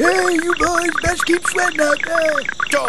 Hey, you boys best keep sweating out there. Joe,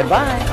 Goodbye.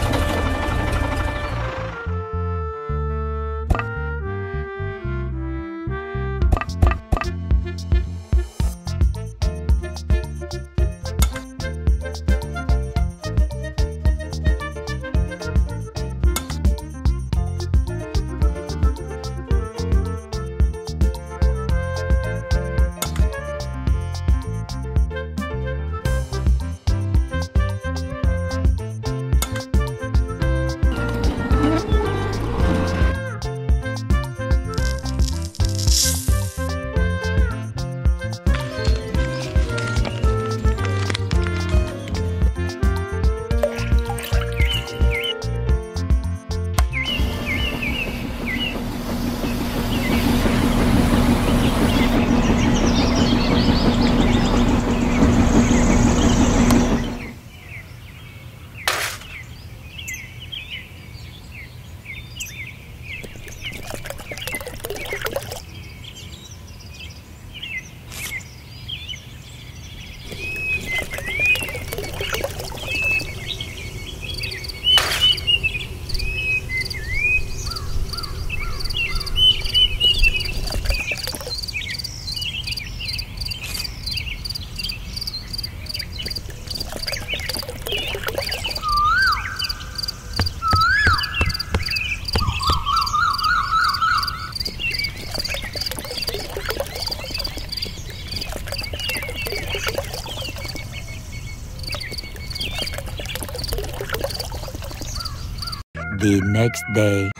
Next day.